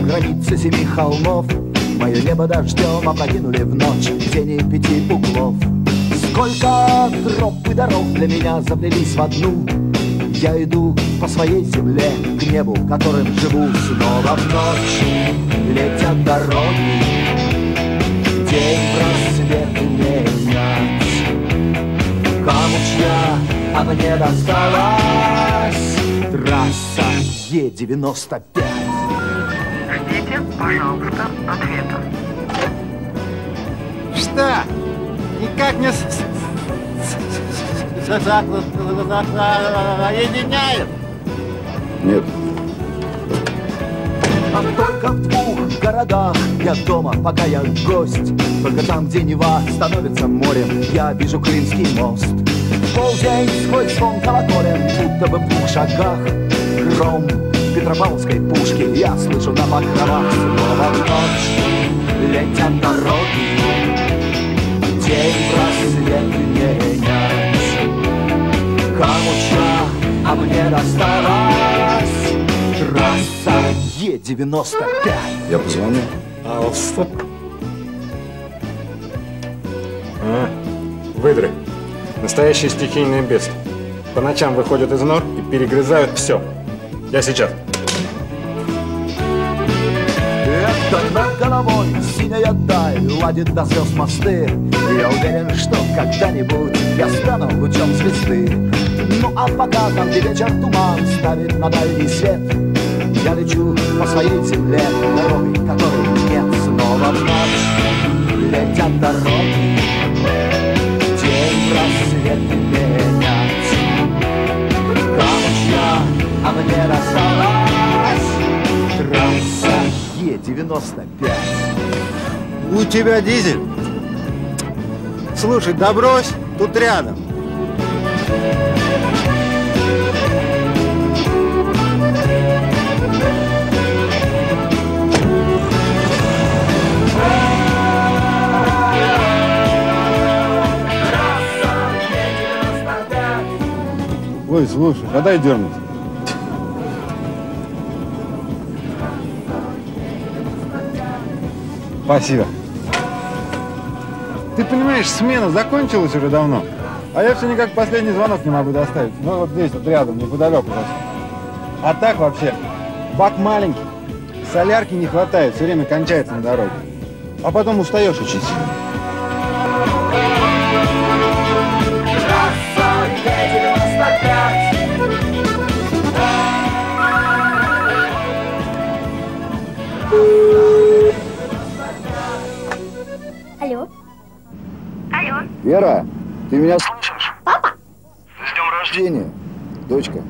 границы семи холмов. Мое небо дождем опрокинули в ночь Тени пяти углов. Сколько троп и дорог для меня заплелись в одну. Я иду по своей земле к небу, которым живу Снова в ночь. Летят дороги День просвет менять Кому чья, а мне досталась Трасса Е-95 Ждите, пожалуйста, ответа. Что? Никак не соединяет? Нет. А только в двух городах я дома, пока я гость Только там, где Нева становится морем, я вижу Крымский мост Полдень сквозь звон колоколен, будто бы в двух шагах Гром Петропавловской пушки я слышу на покровах Снова в ночь летят дороги День просвет менять Кому чья, а мне досталась Трасса Е-95 Я позвоню. А, стоп. А, выдры. Настоящие стихийные бедствия. По ночам выходят из нор и перегрызают все. Я сейчас. Это над головой синяя даль Ладит до звезд мосты. Я уверен, что когда-нибудь Я стану лучом звезды. Ну а пока там, где вечер туман Ставит на дальний свет. Я лечу по своей земле Дорогой, которой нет. Снова в ночь летят дороги День просвет чья, а мне досталась Трасса Е-95 У тебя дизель? Слушай, да брось, тут рядом. Ой, слушай, а дай дернуть. Спасибо. Ты понимаешь, смена закончилась уже давно. А я все никак последний звонок не могу доставить. Ну вот здесь, вот рядом, неподалеку. просто. А так вообще, бак маленький, солярки не хватает, все время кончается на дороге. А потом устаешь очень сильно. Алло. Алло, Вера, ты меня слышишь? Папа? С днем рождения. рождения, дочка.